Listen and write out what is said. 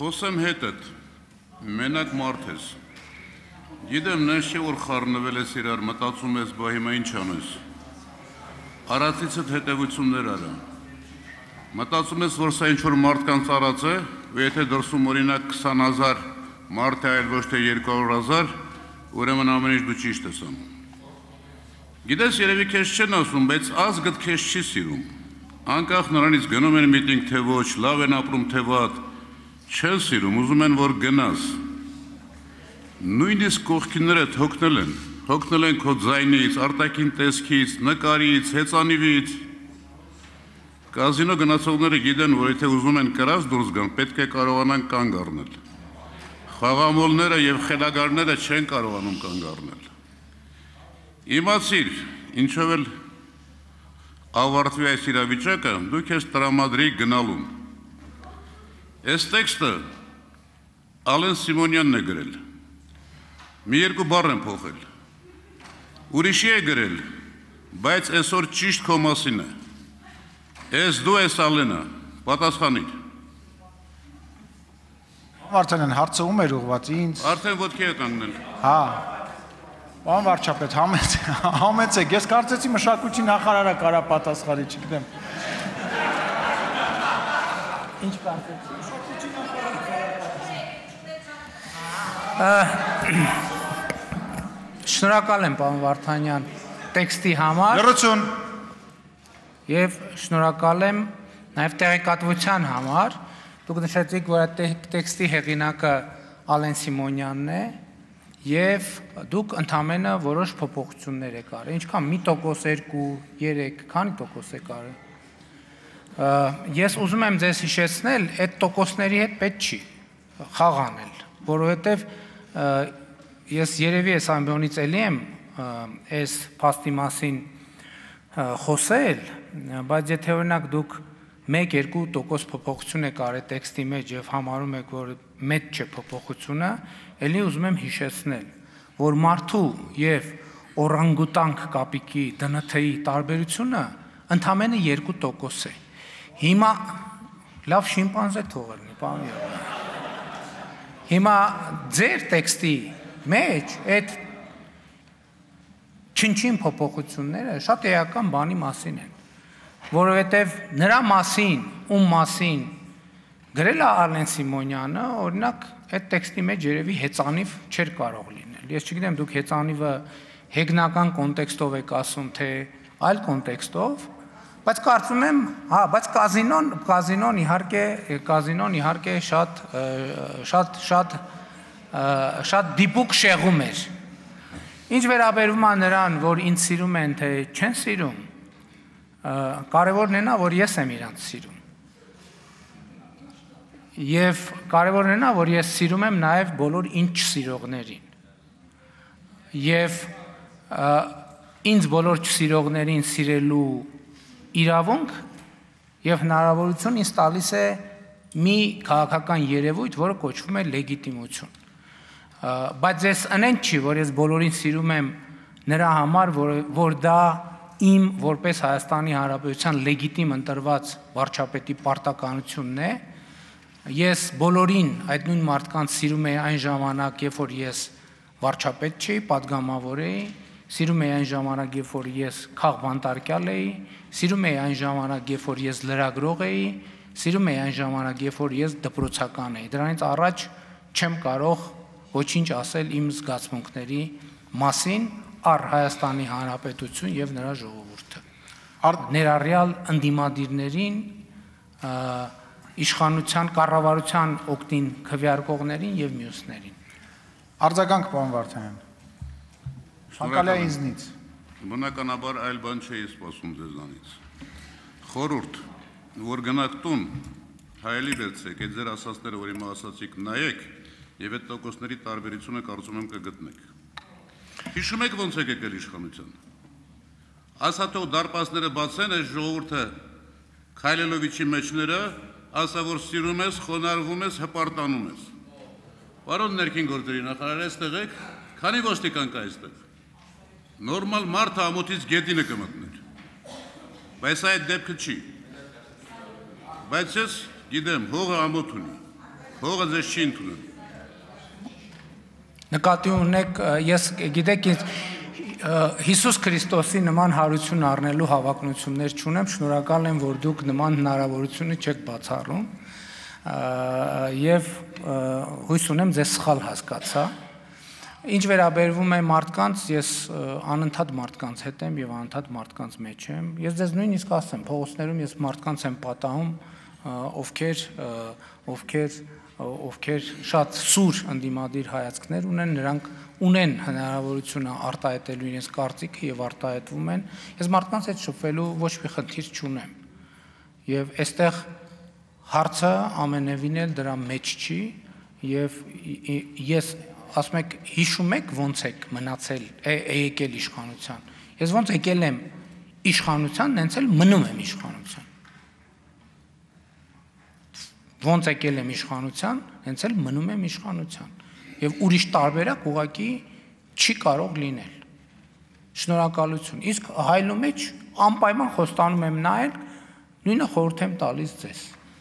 Խոսեմ հետդ, մենակ մարդ ես։ Գիտեմ, նենց չի, որ խառնվել ես իրար, մտածում ես, բա հիմա ինչ անես։ Արածիցդ հետևություններ արա։ Մտածում ես, որ սա ինչ-որ մարդկանց արած է, ու եթե դրսում օրինակ 20000 մարդ է, այլ ոչ թե 200000, ուրեմն ամեն ինչ դու ճիշտ ես անում։ Գիտես, երևի քեզ չեն ասում, բայց ազգդ քեզ չի սիրում։ Անկախ նրանից գնում են միտինգ թե ոչ, լավ են ապրում թե վատ, չեն սիրում, ուզում են որ գնաս։ Նույնիսկ կողքիններդ հոգնել են, հոգնել են քո ձայնից, արտաքին տեսքից, նկարից, հեծանիվից։ Կազինո գնացողները գիտեն, որ եթե ուզում են կրած դուրս գան, պետք է կարողանան կանգ առնել։ Խաղամոլները եւ խելագարները չեն կարողանում կանգ առնել։ Իմացիր, ինչով էլ ավարտվի այս իրավիճակը, դու քեզ տրամադրի գնալուն։ Այս տեքստը Ալեն Սիմոնյանն է գրել։ Մի երկու բառ եմ փոխել։ Ուրիշի է գրել, բայց այսօր ճիշտ քո մասին է։ Ես դու ես Ալենը, պատասխանիր։ Վարդանյան հարցը ում էր ուղված ինձ։ Արդեն ոտքի է կանգնել։ Հա, Պարոն վարչապետ, համեց, համեցեք, ես կարծեցի մշակույթի նախարարը կարա պատասխանի, չգիտեմ։ Ինչ նախարարը Շնորհակալ եմ, պարոն Վարդանյան, տեքստի համար։ Լրություն։ Եվ շնորհակալ եմ նաև տեղեկատվության համար։ Դուք նշեցիք, որ այդ տեքստի հեղինակը Ալեն Սիմոնյանն է, եւ դուք ընդամենը որոշ փոփոխություններ եք արել։ Ինչքան 1%, 2, 3, քանի տոկոս եք արել։ Ես ուզում եմ ձեզ հիշեցնել, այդ տոկոսների հետ պետք չի խաղանել, որովհետեւ ես երևի այս ամբիոնից էլի եմ այս փաստի մասին խոսել, բայց եթե օրինակ դուք 1-2% փոփոխություն եք արել տեքստի մեջ եւ համարում եք, որ մեծ չէ փոփոխությունը, ելի ուզում եմ հիշեցնել, որ մարդու եւ օրանգուտանք կապիկի ԴՆԹ-ի տարբերությունը ընդամենը 2% է։ Հիմա լավ շիմպանզե թողելնի, պարոն Յովան։ Հիմա ձեր տեքստի մեջ այդ չնչին փոփոխությունները շատ էական բանի մասին են որովհետև նրա մասին, ում մասին գրել է Արլեն Սիմոնյանը, օրինակ այդ տեքստի մեջ երևի հեծանիվ չէր կարող լինել։ Ես չգիտեմ դուք հեծանիվը հեգնական կոնտեքստով եք ասում, թե այլ կոնտեքստով, բայց կարծում եմ, հա, բայց կազինոն, կազինոն իհարկե, կազինոն իհարկե շատ շատ շատ շատ դիպուկ շեղում էր։ Ինչ վերաբերում է նրան, որ ինձ սիրում են, թե չեն սիրում, կարևորն է նա, որ ես եմ իրանց սիրում։ Եվ կարևորն է նա, որ ես սիրում եմ նաև բոլոր ինչ սիրողներին։ Եվ ինձ բոլոր չսիրողներին սիրելու իրավունք եւ հնարավորություն ինձ տալիս է մի քաղաքական երևույթ, որը կոչվում է լեգիտիմություն։ Բայց ես անեն չի, որ ես բոլորին սիրում եմ նրա համար, որ որ դա իմ որպես Հայաստանի Հանրապետության լեգիտիմ ընտրված վարչապետի պարտականությունն է։ Ես բոլորին այդ նույն մարդկանց սիրում եմ այն ժամանակ, երբ որ ես վարչապետ չէի, падգամավոր էի, սիրում եի այն ժամանակ, երբ որ ես քաղբանտարկյալ էի, սիրում եի այն ժամանակ, երբ որ ես լրագրող էի, սիրում եի այն ժամանակ, երբ որ ես դպրոցական էի։ Դրանից առաջ չեմ կարող ոչինչ ասել իմ զգացմունքների մասին, առ Հայաստանի Հանրապետություն եւ նրա ժողովուրդը։ Ներառյալ ընդդիմադիրներին, իշխանության կառավարության օկտին քվեարկողներին եւ մյուսներին։ Արձագանք պարոն Վարդանյան։ Շանկալիա ինձնից։ Բնականաբար այլ բան չէի սպասում ձեզանից։ Խորուրդ, որ գնաք տուն, հայելի վերցեք, այդ ձեր ասածները, որ հիմա ասացիք, նայեք եւ այդ տոկոսների տարբերությունը կարծում եմ կգտնեք։ Հիշում եք ոնց եք եկել իշխանության։ Ասա թող դարպասները բացեն այս ժողովուրդը Քայլելովիչի մեջները, ասա որ սիրում ես, խոնարհվում ես, հպարտանում ես։ Պարոն ներքին գործերի նախարար, այստեղ եք, քանի ոստիկան կա այստեղ։ Նորմալ մարդը ամոթից գետինը կմտներ։ Բայց այդ դեպքը չի։ Բայց ես գիտեմ, հողը ամոթ ունի։ Փողը ձեզ չի ընդունել։ Նկատի ունեք, ես գիտեք ինձ Հիսուս Քրիստոսի նման հարություն առնելու հավակնություններ չունեմ, շնորհակալ եմ, որ դուք նման հնարավորությունը չեք բացառում։ Եվ հույս ունեմ ձեզ սխալ հասկացա։ Ինչ վերաբերվում է մարդկանց, ես անընդհատ մարդկանց հետ եմ եւ անընդհատ մարդկանց մեջ եմ։ Ես ձեզ նույնիսկ ասեմ, փողոցներում ես մարդկանց եմ պատահում, ովքեր ովքեր ովքեր շատ սուր ընդդիմադիր հայացքներ ունեն, նրանք ունեն հնարավորությունը արտահայտելու իրենց կարծիքը եւ արտահայտվում են։ Ես մարդկանց հետ շփվելու ոչ մի խնդիր չունեմ։ Եւ այստեղ հարցը ամենևին էլ դրա մեջ չի եւ ես ասում եք հիշում եք ոնց եք մնացել եկել իշխանության ես ոնց եկել եմ իշխանության նենց էլ մնում եմ իշխանության ոնց եկել եմ իշխանության նենց էլ մնում եմ իշխանության եւ ուրիշ տարբերակ ուղակի չի կարող լինել շնորհակալություն իսկ հայլու մեջ անպայման խոստանում եմ նայել նույնը խորհուրդ եմ տալիս ձեզ